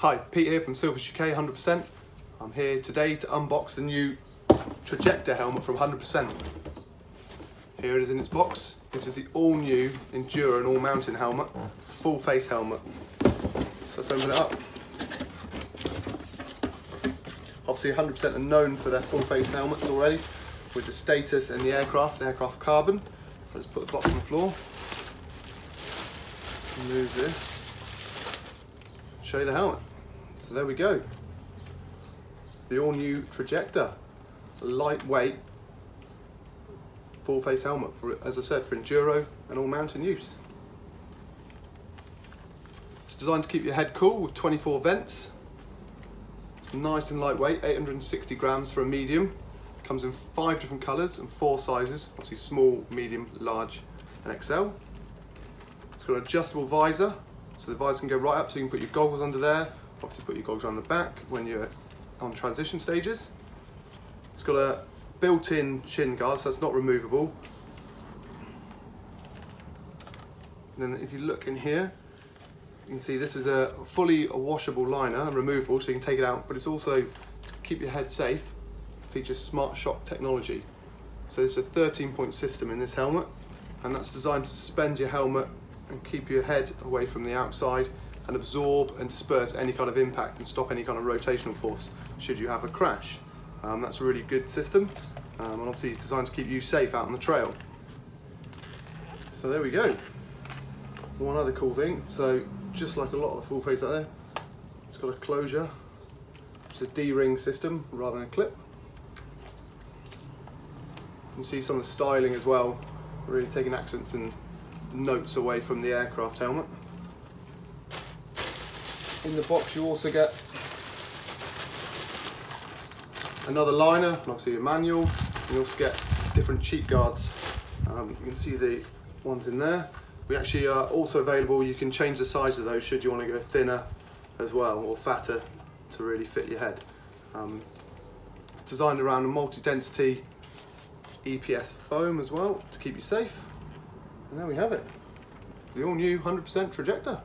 Hi, Pete here from Silverfish UK 100%. I'm here today to unbox the new Trajecta helmet from 100%. Here it is in its box. This is the all new Enduro and all mountain helmet, full face helmet. So let's open it up. Obviously 100% are known for their full face helmets already with the status and the aircraft, the aircraft carbon. So let's put the box on the floor. Move this show you the helmet. So there we go. The all new Trajecta, lightweight, full face helmet for, as I said, for enduro and all mountain use. It's designed to keep your head cool with 24 vents. It's nice and lightweight, 860 grams for a medium. Comes in five different colours and four sizes, obviously small, medium, large and XL. It's got an adjustable visor so the visor can go right up so you can put your goggles under there, obviously put your goggles on the back when you're on transition stages. It's got a built-in chin guard, so that's not removable. And then if you look in here, you can see this is a fully washable liner and removable so you can take it out, but it's also to keep your head safe, features Smartshock technology. So there's a 13 point system in this helmet and that's designed to suspend your helmet and keep your head away from the outside and absorb and disperse any kind of impact and stop any kind of rotational force should you have a crash. Um, that's a really good system um, and obviously it's designed to keep you safe out on the trail. So there we go. One other cool thing, so just like a lot of the full face out there, it's got a closure, it's a D-ring system rather than a clip. You can see some of the styling as well, really taking accents and notes away from the aircraft helmet. In the box you also get another liner, and obviously a manual. You also get different cheek guards. Um, you can see the ones in there. We actually are also available, you can change the size of those should you want to go thinner as well, or fatter to really fit your head. Um, it's designed around a multi-density EPS foam as well to keep you safe. And there we have it. The all new 100% Trajecta.